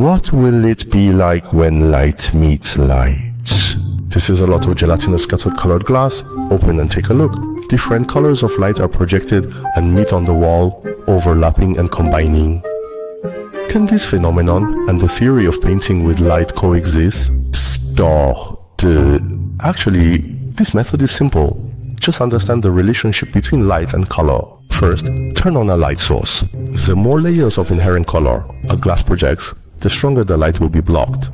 What will it be like when light meets light? This is a lot of gelatinous scattered colored glass. Open and take a look. Different colors of light are projected and meet on the wall, overlapping and combining. Can this phenomenon and the theory of painting with light coexist? Stop. Actually, this method is simple. Just understand the relationship between light and color. First, turn on a light source. The more layers of inherent color a glass projects, the stronger the light will be blocked.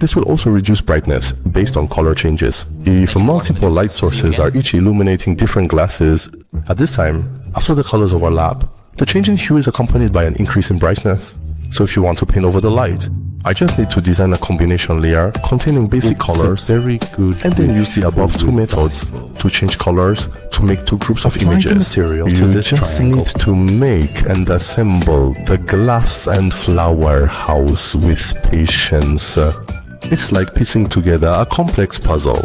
This will also reduce brightness based on color changes. If multiple light sources are each illuminating different glasses, at this time, after the colors overlap, the change in hue is accompanied by an increase in brightness. So if you want to paint over the light, I just need to design a combination layer containing basic It's colors very good and then use the above two methods to change colors to make two groups of Apply images. material you just triangle. need to make and assemble the glass and flower house with patience. It's like piecing together a complex puzzle.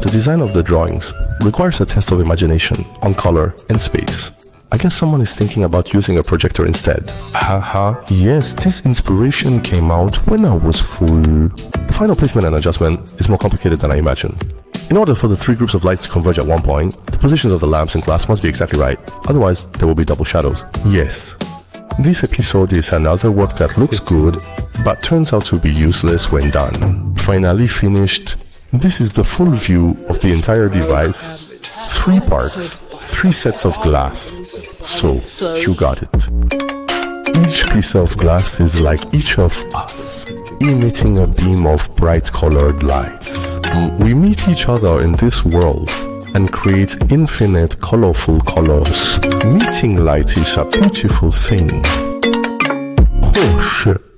The design of the drawings requires a test of imagination on color and space. I guess someone is thinking about using a projector instead. Haha, yes, this inspiration came out when I was full. The final placement and adjustment is more complicated than I imagined. In order for the three groups of lights to converge at one point, the positions of the lamps and glass must be exactly right, otherwise there will be double shadows. Yes. This episode is another work that looks good, but turns out to be useless when done. Finally finished, this is the full view of the entire device. Three parts, three sets of glass. So, you got it. Each piece of glass is like each of us, emitting a beam of bright colored lights. Mm, we meet each other in this world and create infinite colorful colors. Meeting light is a beautiful thing. Oh shit.